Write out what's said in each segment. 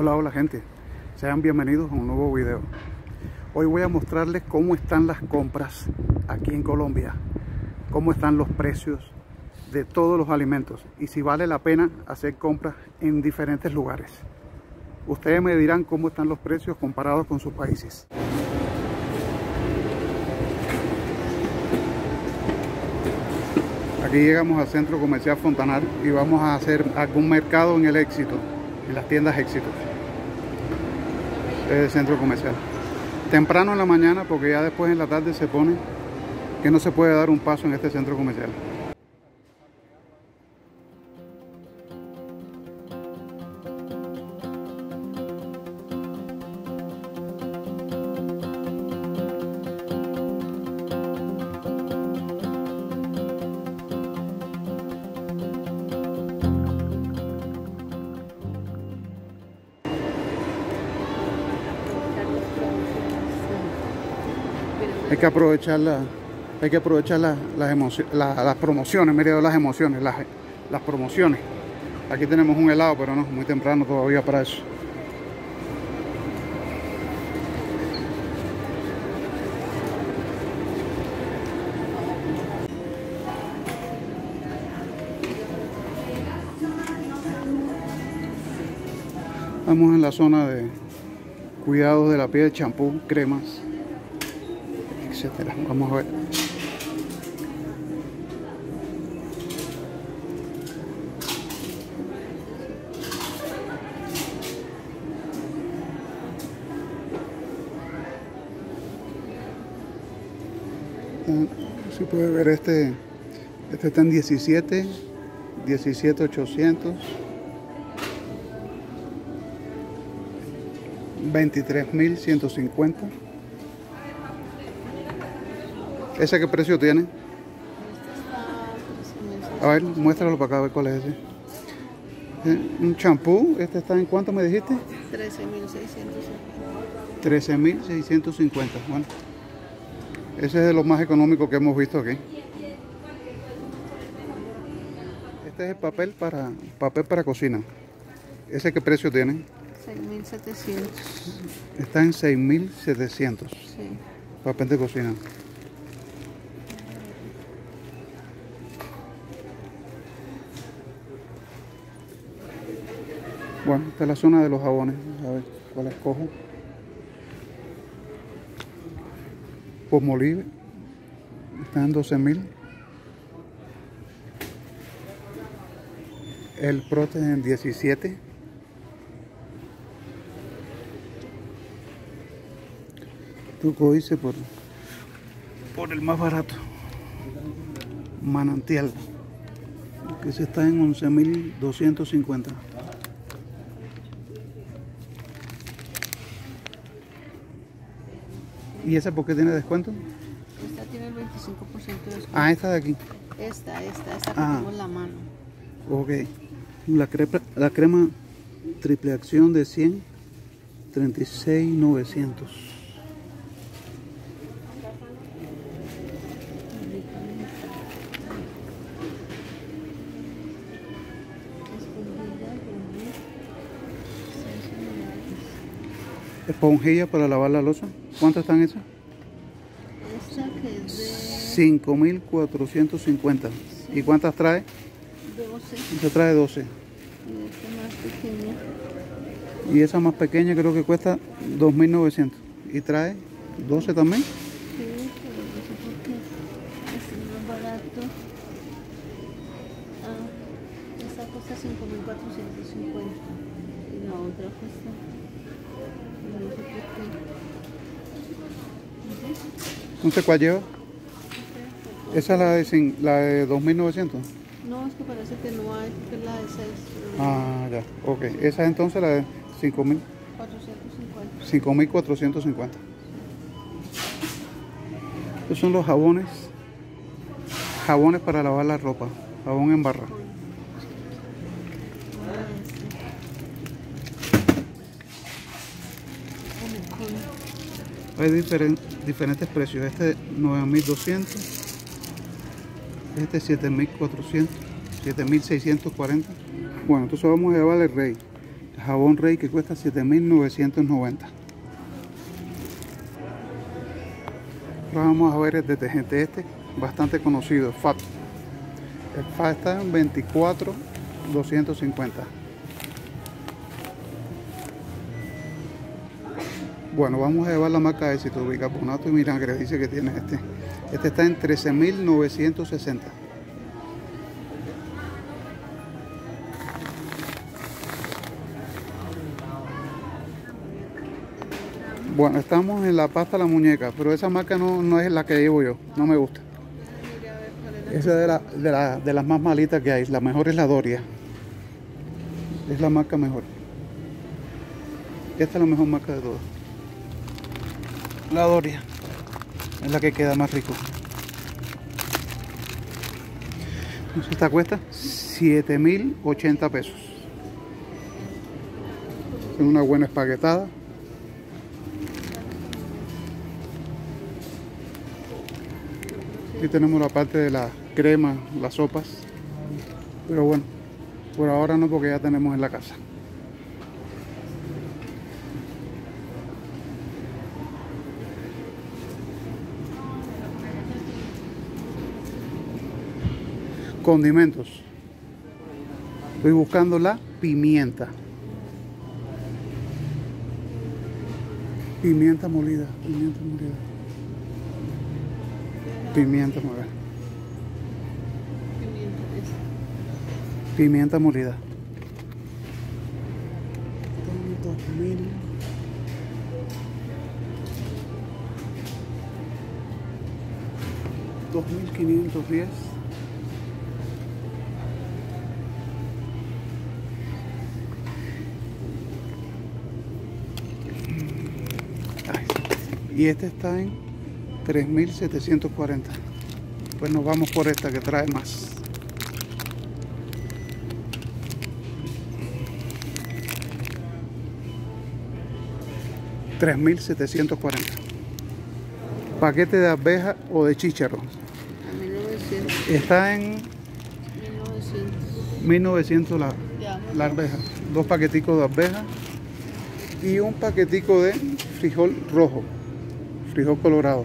Hola, hola gente, sean bienvenidos a un nuevo video. Hoy voy a mostrarles cómo están las compras aquí en Colombia, cómo están los precios de todos los alimentos y si vale la pena hacer compras en diferentes lugares. Ustedes me dirán cómo están los precios comparados con sus países. Aquí llegamos al centro comercial Fontanar y vamos a hacer algún mercado en el éxito, en las tiendas éxitos. El centro comercial. Temprano en la mañana porque ya después en la tarde se pone que no se puede dar un paso en este centro comercial. Hay que aprovechar, hay que aprovechar la- las, emoci- la- las promociones, las emociones, las, las promociones. Aquí tenemos un helado, pero no, muy temprano todavía para eso. Estamos en la zona de cuidados de la piel, champú, cremas, Vamos a ver. Si puede ver este, este está en 17, 17 800, 23.150. ¿Ese qué precio tiene? A ver, muéstralo para acá, a ver cuál es ese. Eh, Un champú, ¿este está en cuánto me dijiste? 13.650. 13.650. Bueno, ese es de los más económicos que hemos visto aquí. Este es el papel para, papel para cocina. ¿Ese qué precio tiene? 6.700. Está en 6.700. Sí. Papel de cocina. Bueno, esta es la zona de los jabones. A ver cuál escojo. Pomolive. Está en 12.000. El Prote en 17. Tuco dice por, por el más barato. Manantial. Que se está en 11.250. ¿Y esa por qué tiene descuento? Esta tiene el 25% de descuento. Ah, esta de aquí. Esta, esta, esta que Ah. tengo en la mano. Ok. La crema, la crema triple acción de 100, 36,900. Esponjilla para lavar la losa. ¿Cuánto están esas? Esta que es 5.450. ¿Y cuántas trae? de 12 Esta trae 12. y esta más pequeña. Y esa más pequeña creo que cuesta 2.900. ¿Y trae 12 también? Sí, pero no sé por qué. Este es más barato. Ah, esta cuesta 5.450 y la otra cuesta. No sé por qué. Entonces, ¿cuál lleva? Esa es la de, cin- la de 2.900. No, es que parece que no hay, porque es la de 6. Ah, ya. Ok. Esa es entonces la de 5.000. 450. 5.450. Estos son los jabones. Jabones para lavar la ropa. Jabón en barra. Hay diferen- diferentes precios. Este 9200. Este 7400. 7640. Bueno, entonces vamos a llevar el rey. jabón rey que cuesta 7.990 ahora vamos a ver el detergente este bastante conocido FAT el FAT está en 24.250 bueno vamos a llevar la marca de éxito bicarbonato y vinagre dice que tiene este este está en 13.960 Bueno, estamos en la pasta la muñeca, pero esa marca no, es la que llevo yo, no me gusta. Esa es de, de, las más malitas que hay, la mejor es la Doria. Es la marca mejor. Esta es la mejor marca de todas. La Doria. Es la que queda más rico. esta cuesta 7.080 pesos. Es una buena espaguetada. Aquí tenemos la parte de la crema, las sopas. Pero bueno, por ahora no porque ya tenemos en la casa. Condimentos. Estoy buscando la pimienta. Pimienta molida, pimienta molida. Pimienta molida. Pimienta molida. 2000. Dos mil quinientos diez. Y este está en 3.740 pues nos vamos por esta que trae más. $3.740 paquete de abeja o de chícharo. está en 1900 la, la arveja dos paqueticos de arveja y un paquetico de frijol rojo frijol colorado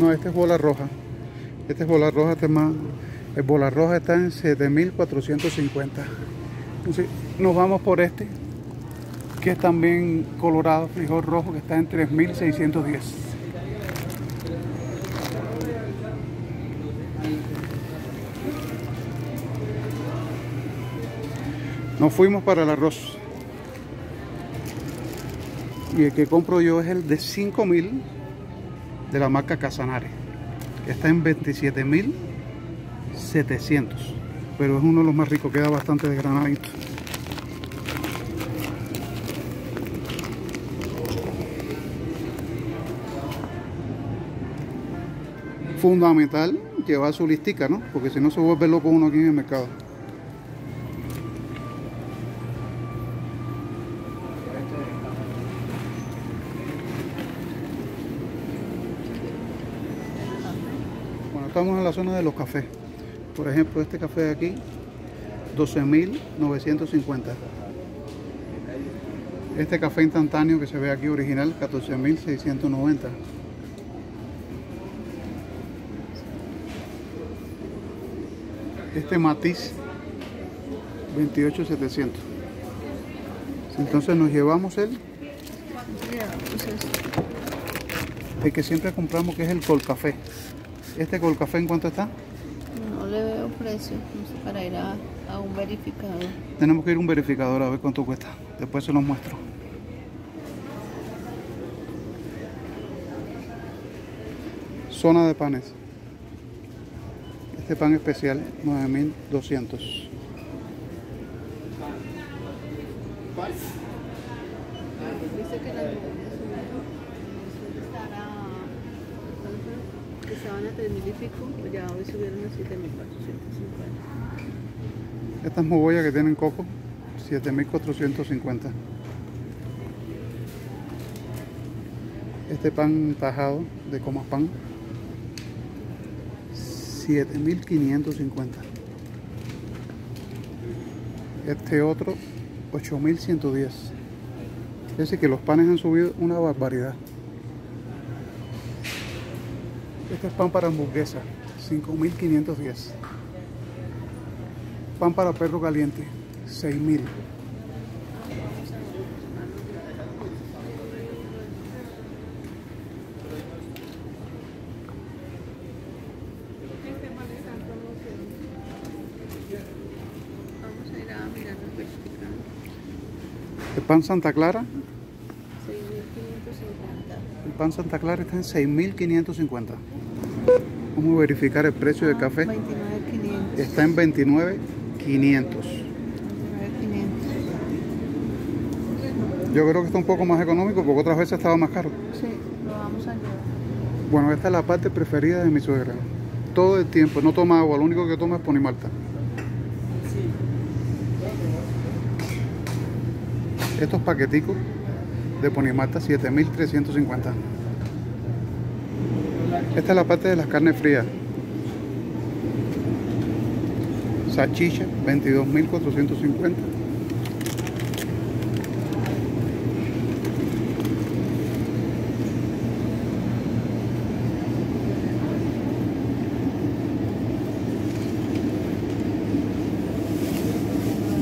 no, este es bola roja. Este es bola roja, este más. El bola roja está en 7450. Entonces, nos vamos por este, que es también colorado, frijol rojo, que está en 3610. Nos fuimos para el arroz. Y el que compro yo es el de 5000 de la marca Casanare. Está en 27.700. Pero es uno de los más ricos, queda bastante desgranadito. Fundamental llevar su listica, ¿no? Porque si no se vuelve loco uno aquí en el mercado. Estamos en la zona de los cafés. Por ejemplo, este café de aquí, 12.950. Este café instantáneo que se ve aquí original, 14.690. Este matiz, 28.700. Entonces nos llevamos el, el que siempre compramos que es el col café. ¿Este con café en cuánto está? No le veo precio, no sé, para ir a, un verificador. Tenemos que ir a un verificador a ver cuánto cuesta. Después se los muestro. Zona de panes. Este pan especial, 9200. Dice que la estaban a 3 mil y pico, pues ya hoy subieron a 7.450. Estas mogollas que tienen coco, 7.450. Este pan tajado de comas pan, 7.550. Este otro 8110. Es decir, que los panes han subido una barbaridad. Este es pan para hamburguesa, 5510. Pan para perro caliente, 6000. Vamos a ir a mirar el vertical. El pan Santa Clara, 6.550. el pan Santa Clara está en 6550. A verificar el precio del café. 29.500. Está en 29500. 29.500. Yo creo que está un poco más económico porque otras veces estaba más caro. Sí, lo vamos a llevar. Bueno, esta es la parte preferida de mi suegra. Todo el tiempo, no toma agua, lo único que toma es ponimalta. Estos paqueticos de ponimalta 7350. Esta es la parte de las carnes frías. Salchicha 22450.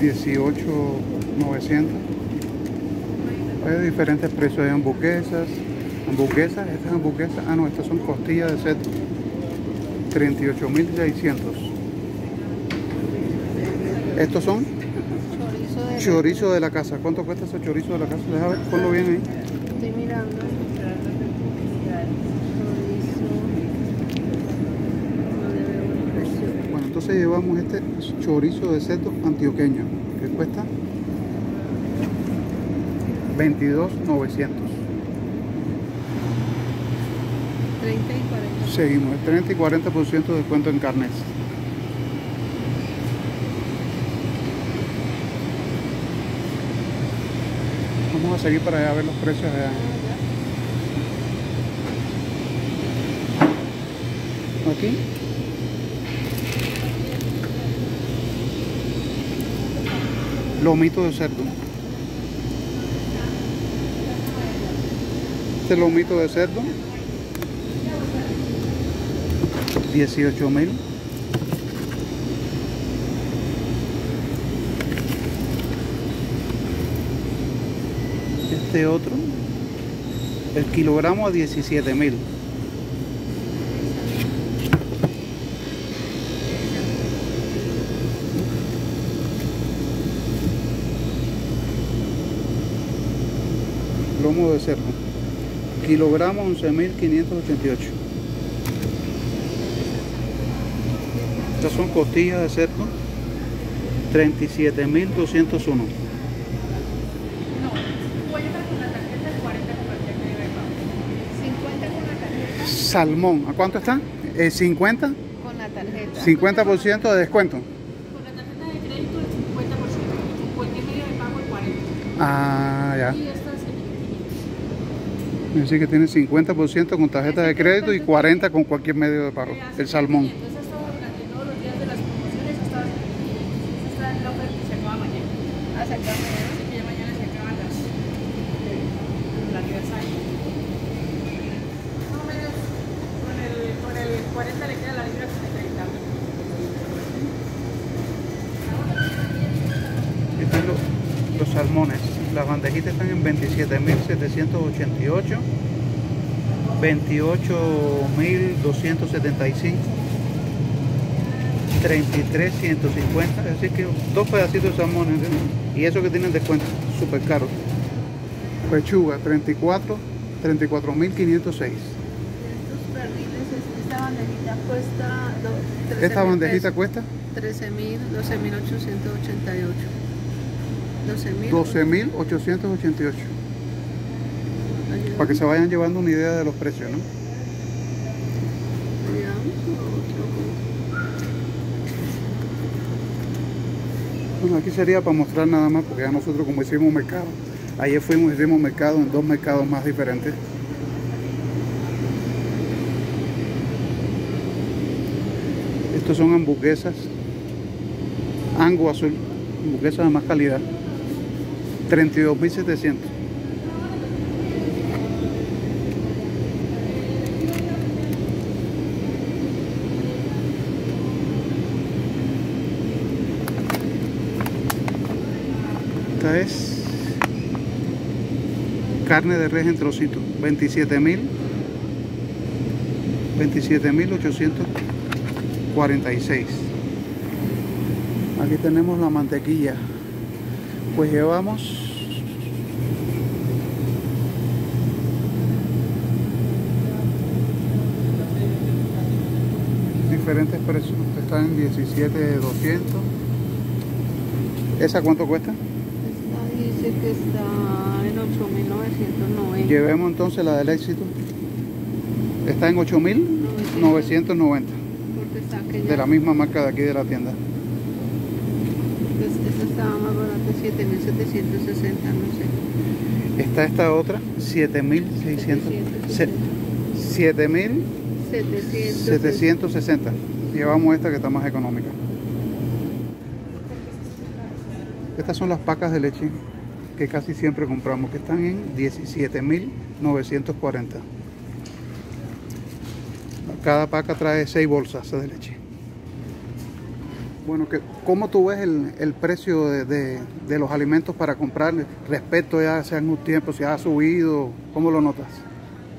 Dieciocho novecientos. Hay diferentes precios de hamburguesas. Hamburguesas, estas hamburguesas, ah no, estas son costillas de cerdo. 38.600. Estos son Chorizo de chorizo de la casa. ¿Cuánto cuesta ese chorizo de la casa? Deja ver, ponlo bien ahí. Estoy mirando. Bueno, entonces llevamos este chorizo de cerdo antioqueño, que cuesta 22,900. 30 y 40. Seguimos, el 30 y 40% de descuento en carnes. Vamos a seguir para allá a ver los precios allá. Aquí. Lomito de cerdo. Este lomito de cerdo 18 mil. Este otro, el kilogramo a 17 mil. Lomo de cerdo, kilogramo 11.588. Estas son costillas de cerdo, 37.201. Salmón, ¿a cuánto está? Eh, 50, Con la tarjeta. 50% de descuento. Con la tarjeta de crédito el 50%, con cualquier medio de pago el 40%. Ah, ya. Y esta es el decir, que tiene 50% con tarjeta de crédito y 40% con cualquier medio de pago. El salmón. Entonces ha estado durante todos los días de las promociones, ha estado en 500. Esta está en la oferta y se acaba mañana. Ah, se acaba mañana. Así que ya mañana se acaban las el aniversario. Más o menos con el, con el 40 le queda la libra con el 30. Están los, los salmones. Las bandejitas están en 27.788, 28.275, 33.150. Es decir, que dos pedacitos de salmón. ¿entiendes? Y eso que tienen descuento, súper caro. Pechuga, 34, 34.506. Estos perdiles, es- esta bandejita cuesta do- 13 Esta pesos. cuesta 13.000, 12.888. 12.000. 12.888. Para que se vayan llevando una idea de los precios, ¿no? Bueno, aquí sería para mostrar nada más, porque ya nosotros como hicimos mercado, ayer fuimos hicimos mercado en dos mercados más diferentes. Estos son hamburguesas, ango azul, hamburguesas de más calidad. 32.700. Esta es carne de res en trocitos, 27.000 27.846 aquí tenemos la mantequilla. Pues llevamos diferentes precios. Están en 17.200 ¿esa cuánto cuesta? Esta dice que está en 8.990. llevemos entonces la del éxito está en 8.990 Porque está aquella. de la misma marca de aquí de la tienda esta estaba más barata, 7.760, no sé. está esta otra 7.600 se- 7.000 700. 760. Llevamos esta que está más económica. Estas son las pacas de leche que casi siempre compramos, que están en 17.940. Cada paca trae 6 bolsas de leche. Bueno, ¿cómo tú ves el, el precio de, de- de los alimentos para comprar respecto ya hace algún tiempo? ¿Si ha subido? ¿Cómo lo notas?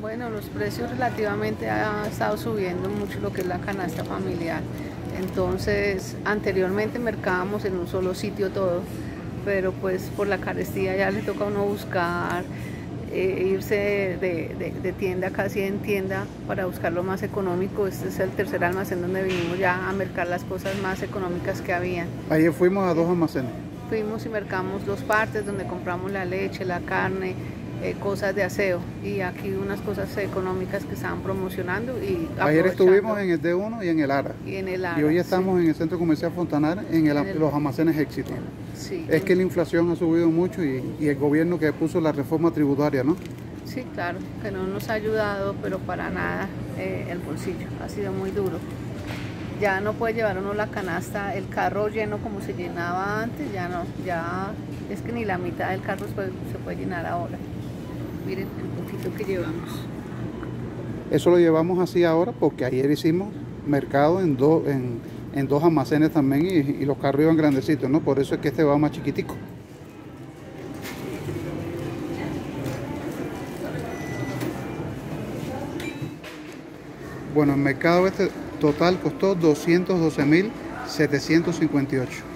Bueno, los precios relativamente ha estado subiendo mucho lo que es la canasta familiar. Entonces, anteriormente mercábamos en un solo sitio todo, pero pues por la carestía ya le toca a uno buscar, eh, irse de, de- de tienda casi en tienda para buscar lo más económico. Este es el tercer almacén donde vinimos ya a mercar las cosas más económicas que había. Ayer fuimos a dos almacenes. Fuimos y mercamos dos partes donde compramos la leche, la carne, eh, cosas de aseo y aquí unas cosas económicas que estaban promocionando y Ayer estuvimos en el D1 y en el ARA. y en el Y Ara, hoy sí. estamos en el Centro Comercial Fontanar en, el- En el- los almacenes Éxito. Sí, Es que la inflación ha subido mucho y, y el gobierno que puso la reforma tributaria, ¿no? sí, claro, que no nos ha ayudado, pero para nada eh, el bolsillo, ha sido muy duro. Ya no puede llevar uno la canasta, el carro lleno como se llenaba antes, ya no, ya es que ni la mitad del carro se puede, se puede llenar ahora. Miren el poquito que llevamos. Eso lo llevamos así ahora porque ayer hicimos mercado en, dos en, en dos almacenes también y los carros iban grandecitos, ¿no? Por eso es que este va más chiquitico. Bueno, el mercado este total costó 212.758.